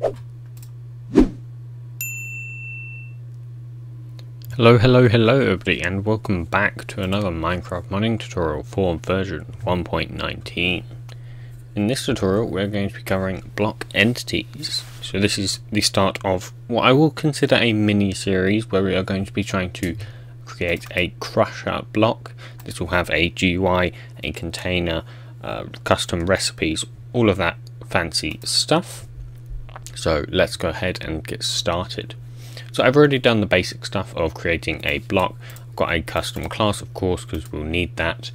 Hello, hello, hello everybody and welcome back to another Minecraft modding tutorial for version 1.19. In this tutorial we're going to be covering block entities. So this is the start of what I will consider a mini series where we are going to be trying to create a crusher block. This will have a GUI, a container, uh, custom recipes, all of that fancy stuff. So let's go ahead and get started. So I've already done the basic stuff of creating a block. I've got a custom class of course because we'll need that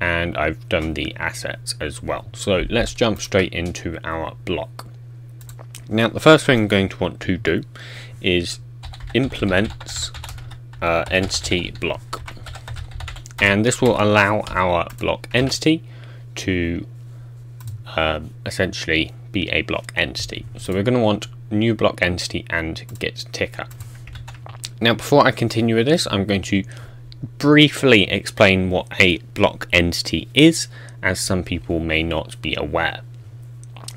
and I've done the assets as well. So let's jump straight into our block. Now the first thing I'm going to want to do is implements uh, entity block and this will allow our block entity to um, essentially be a block entity. So we're going to want new block entity and get ticker. Now before I continue with this I'm going to briefly explain what a block entity is as some people may not be aware.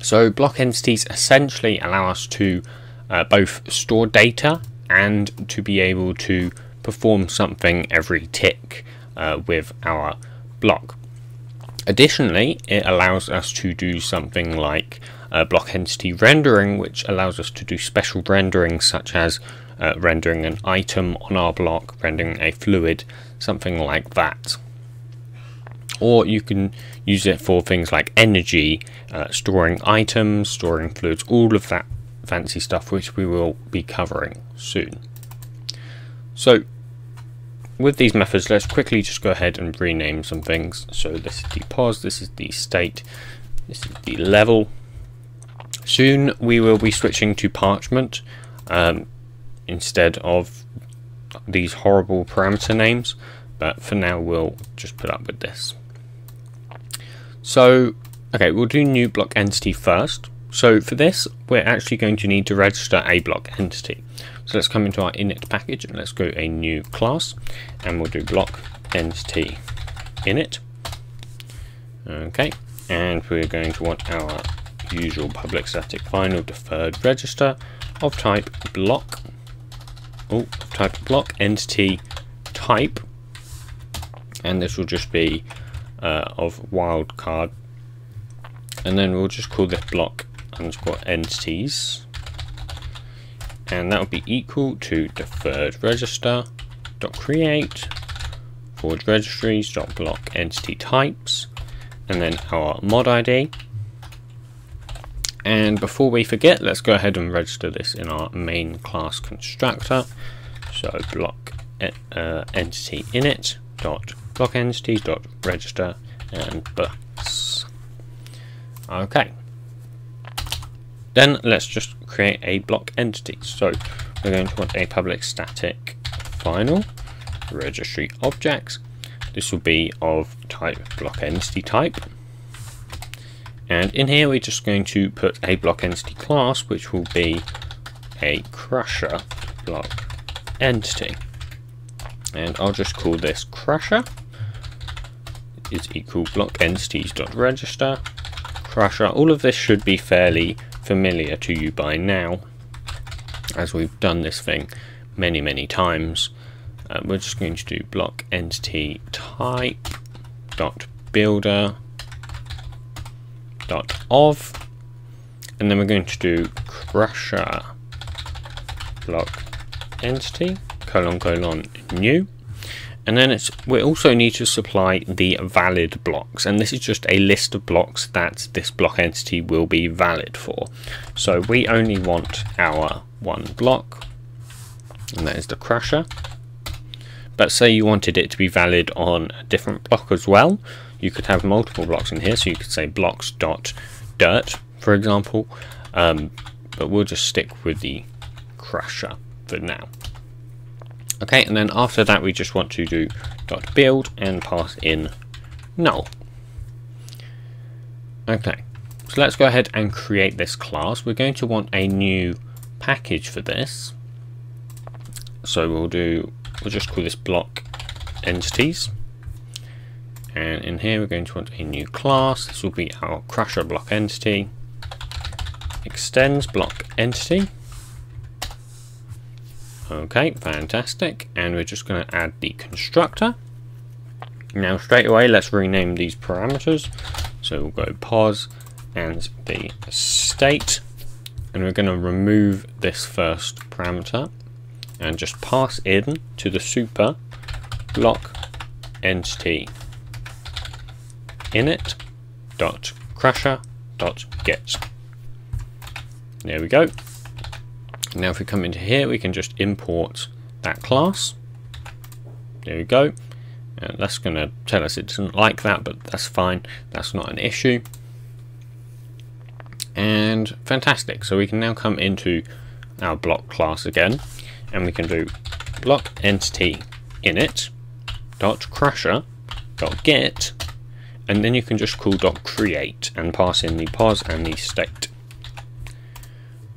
So block entities essentially allow us to uh, both store data and to be able to perform something every tick uh, with our block. Additionally, it allows us to do something like uh, block entity rendering, which allows us to do special rendering such as uh, rendering an item on our block, rendering a fluid, something like that. Or you can use it for things like energy, uh, storing items, storing fluids, all of that fancy stuff which we will be covering soon. So with these methods, let's quickly just go ahead and rename some things. So this is the pos, this is the state, this is the level. Soon we will be switching to parchment. Um, instead of these horrible parameter names but for now we'll just put up with this so okay we'll do new block entity first so for this we're actually going to need to register a block entity. So let's come into our init package and let's go a new class and we'll do block entity init. Okay and we're going to want our usual public static final deferred register of type block. Oh, type block entity type, and this will just be uh, of wildcard, and then we'll just call this block underscore entities, and that will be equal to deferred register dot create forge registries dot block entity types, and then our mod ID and before we forget, let's go ahead and register this in our main class constructor. So block uh, entity init dot block entity dot register and bus. Okay. Then let's just create a block entity. So we're going to want a public static final registry objects. This will be of type block entity type. And in here we're just going to put a block entity class which will be a crusher block entity. And I'll just call this crusher. Is equal block entities dot register. Crusher. All of this should be fairly familiar to you by now as we've done this thing many many times uh, we're just going to do block entity type dot builder dot of and then we're going to do crusher block entity colon colon new and then we also need to supply the valid blocks. And this is just a list of blocks that this block entity will be valid for. So we only want our one block. And that is the crusher. But say you wanted it to be valid on a different block as well. You could have multiple blocks in here. So you could say blocks dot dirt for example. Um, but we'll just stick with the crusher for now okay and then after that we just want to do dot build and pass in null. Okay so let's go ahead and create this class. We're going to want a new package for this. So we'll do we'll just call this block entities. And in here we're going to want a new class. This will be our crusher block entity. Extends block entity. Okay, fantastic. And we're just going to add the constructor. Now straight away, let's rename these parameters. So we'll go pos and the state. And we're going to remove this first parameter and just pass in to the super block entity init dot crusher dot get. There we go. Now if we come into here, we can just import that class. There we go. And that's going to tell us it doesn't like that, but that's fine. That's not an issue. And fantastic. So we can now come into our block class again, and we can do block entity init dot crusher dot get, and then you can just call dot create and pass in the pos and the state.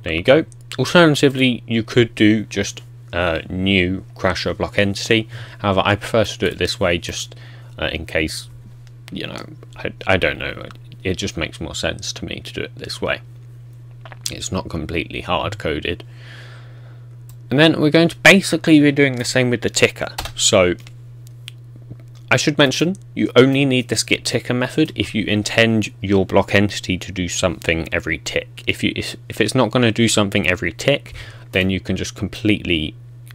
There you go. Alternatively, you could do just a new crusher block entity. However, I prefer to do it this way just uh, in case, you know, I, I don't know. It just makes more sense to me to do it this way. It's not completely hard coded. And then we're going to basically be doing the same with the ticker. So I should mention, you only need this get ticker method if you intend your block entity to do something every tick. If you if, if it's not going to do something every tick, then you can just completely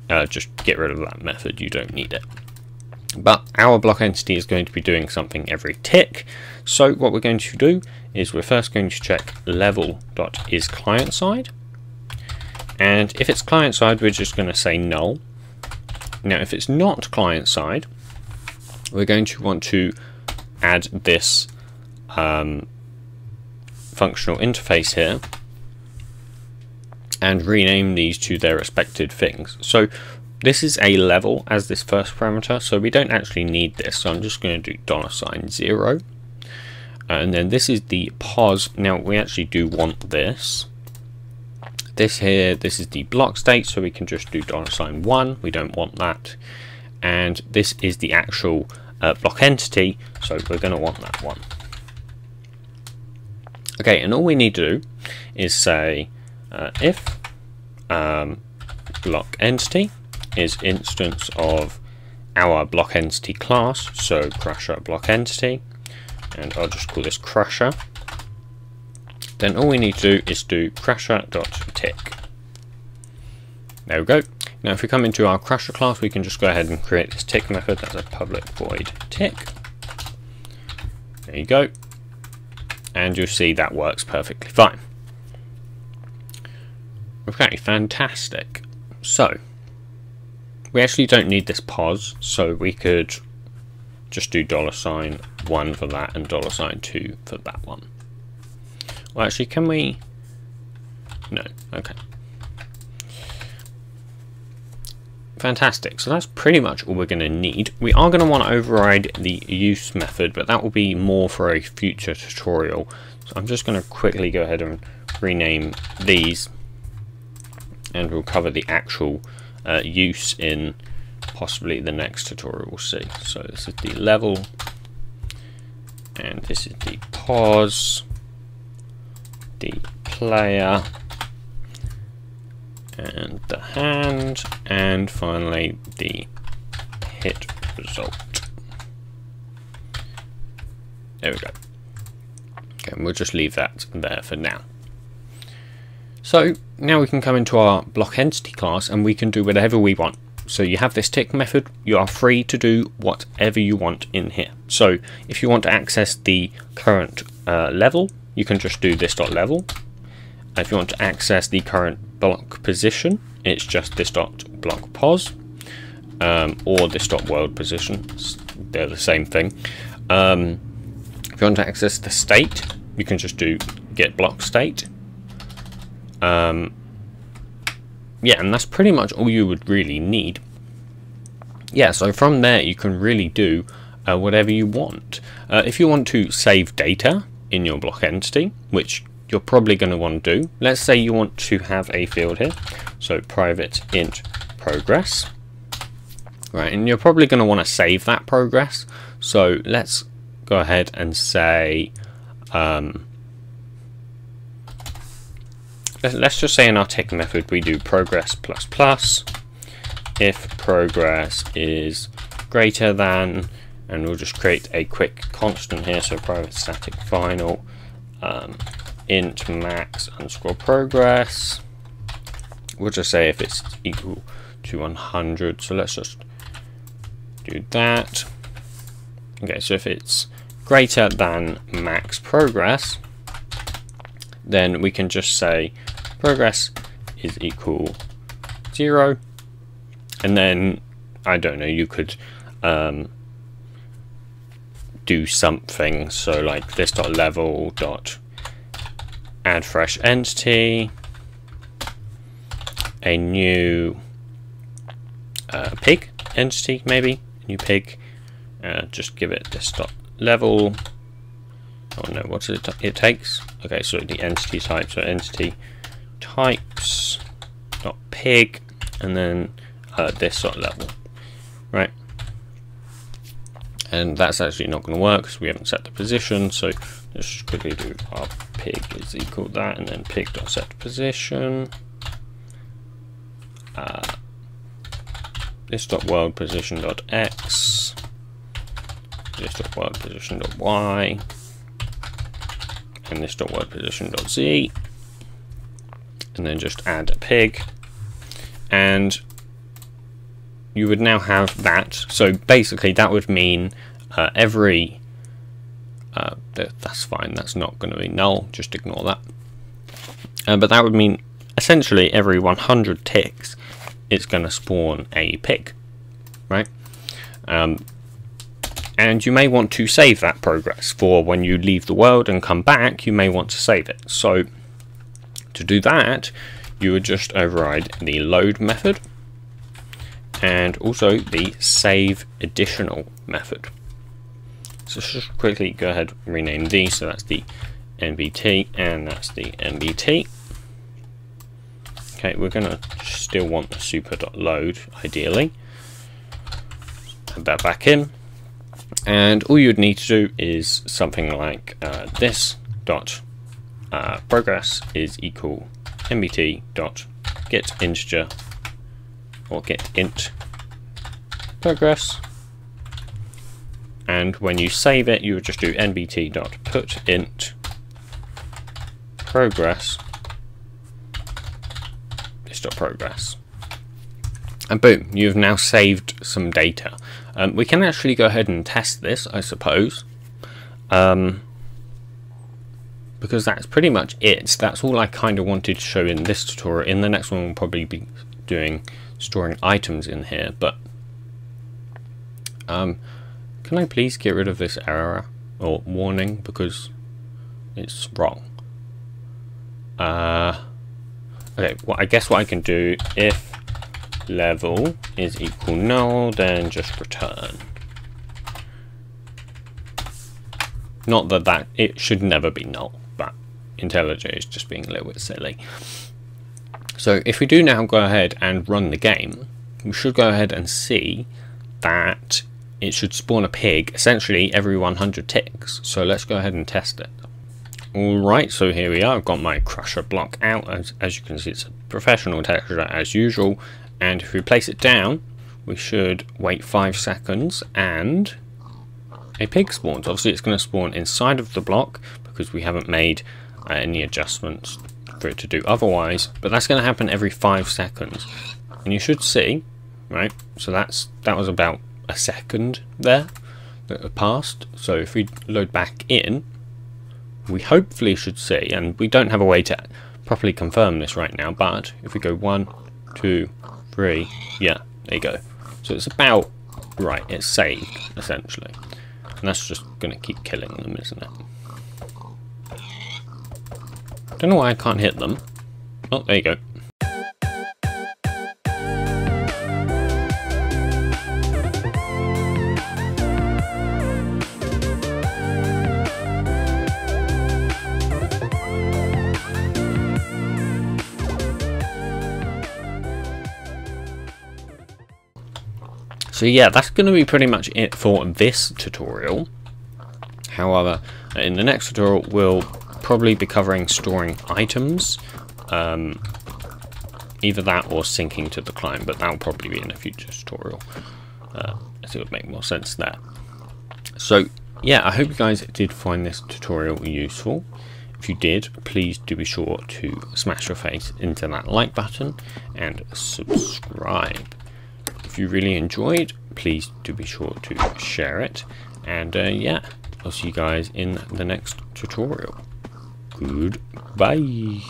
uh, just get rid of that method. You don't need it. But our block entity is going to be doing something every tick. So what we're going to do is we're first going to check level dot is client side. And if it's client side, we're just going to say null. Now, if it's not client side, we're going to want to add this um, functional interface here and rename these to their respected things. So this is a level as this first parameter, so we don't actually need this. So I'm just going to do dollar sign zero. And then this is the pos. Now we actually do want this. This here, this is the block state, so we can just do dollar sign one. We don't want that. And this is the actual uh, block entity, so we're going to want that one. Okay, and all we need to do is say uh, if um, block entity is instance of our block entity class, so crusher block entity, and I'll just call this crusher. Then all we need to do is do crusher.tick. There we go. Now if we come into our crusher class, we can just go ahead and create this tick method. That's a public void tick. There you go. And you'll see that works perfectly fine. Okay, fantastic. So, we actually don't need this pos, so we could just do dollar sign one for that and dollar sign two for that one. Well, actually, can we? No. Okay. Fantastic, so that's pretty much all we're going to need. We are going to want to override the use method, but that will be more for a future tutorial. So I'm just going to quickly go ahead and rename these, and we'll cover the actual uh, use in possibly the next tutorial we'll see. So this is the level, and this is the pos, the player, and the hand, and finally the hit result. There we go. Okay, we'll just leave that there for now. So now we can come into our block entity class and we can do whatever we want. So you have this tick method, you are free to do whatever you want in here. So if you want to access the current uh, level, you can just do this dot level. If you want to access the current block position, it's just this dot block pos um, or this dot world position. They're the same thing. Um, if you want to access the state, you can just do get block state. Um, yeah, and that's pretty much all you would really need. Yeah, so from there you can really do uh, whatever you want. Uh, if you want to save data in your block entity, which you're probably going to want to do. Let's say you want to have a field here, so private int progress, right? And you're probably going to want to save that progress. So let's go ahead and say, um, let's just say in our tick method we do progress plus plus. If progress is greater than, and we'll just create a quick constant here, so private static final um, int max underscore progress. We'll just say if it's equal to 100, so let's just do that. Okay, so if it's greater than max progress, then we can just say progress is equal zero and then I don't know you could um, do something so like this dot level dot add fresh entity. A new uh, pig entity maybe? New pig. Uh, just give it this dot level. Oh no what it, it takes? Okay so the entity type so entity types dot pig and then uh, this of level. Right. And that's actually not going to work because we haven't set the position so let's just quickly do our pig is equal that and then pig dot set position. Uh, this dot world position dot x. This dot world position dot y. And this dot world position dot z. And then just add a pig. And you would now have that. So basically that would mean uh, every uh, that's fine that's not going to be null just ignore that. Uh, but that would mean essentially every 100 ticks it's going to spawn a pig right? Um, and you may want to save that progress for when you leave the world and come back you may want to save it. So to do that, you would just override the load method and also the save additional method. So just quickly go ahead and rename these. So that's the NBT and that's the NBT. Okay, we're going to still want the super.load ideally. Add that back in. And all you'd need to do is something like uh, this dot uh, progress is equal nbt dot get integer or get int progress and when you save it you would just do nbt dot put int progress this dot progress and boom you've now saved some data um, we can actually go ahead and test this I suppose um, because that's pretty much it. That's all I kind of wanted to show in this tutorial. In the next one we'll probably be doing storing items in here, but um, can I please get rid of this error or warning because it's wrong. Uh, okay, well I guess what I can do if level is equal null then just return. Not that that it should never be null. But IntelliJ is just being a little bit silly. So if we do now go ahead and run the game, we should go ahead and see that it should spawn a pig essentially every 100 ticks. So let's go ahead and test it. Alright, so here we are. I've got my crusher block out. As, as you can see, it's a professional texture as usual. And if we place it down, we should wait 5 seconds and a pig spawns. Obviously, it's going to spawn inside of the block because we haven't made uh, any adjustments for it to do otherwise, but that's going to happen every five seconds. And you should see, right, so that's that was about a second there that passed. So if we load back in, we hopefully should see, and we don't have a way to properly confirm this right now, but if we go one, two, three, yeah, there you go. So it's about right, it's saved, essentially. And that's just going to keep killing them, isn't it? Don't know why I can't hit them. Oh, there you go. So yeah, that's going to be pretty much it for this tutorial. However, in the next tutorial we'll probably be covering storing items Um, either that or syncing to the client, but that'll probably be in a future tutorial. Uh, it would make more sense there. So, yeah, I hope you guys did find this tutorial useful. If you did, please do be sure to smash your face into that like button and subscribe. If you really enjoyed, please do be sure to share it. And uh, yeah, I'll see you guys in the next tutorial. Goodbye.